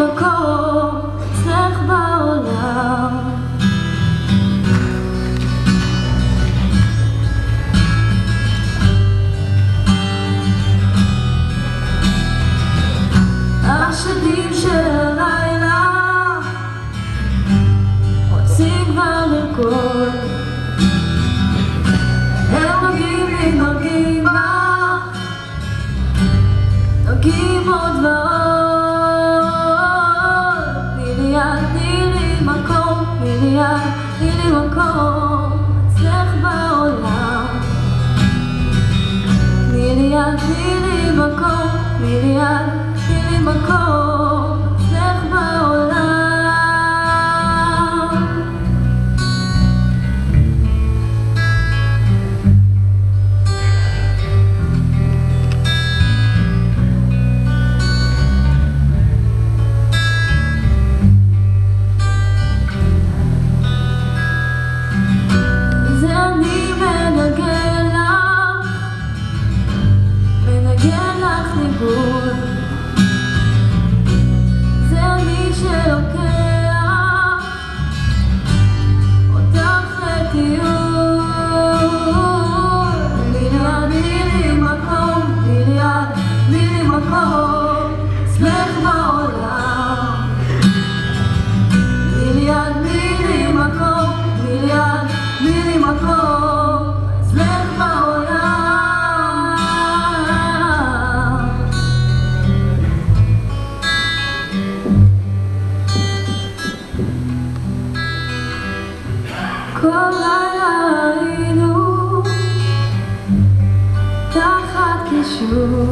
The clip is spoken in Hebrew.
מקום אצלך בעולם. השדים של הלילה רוצים כבר לרקוד הנה תני לי מקום, תני לי מקום. כל לילה היינו תחת קישור.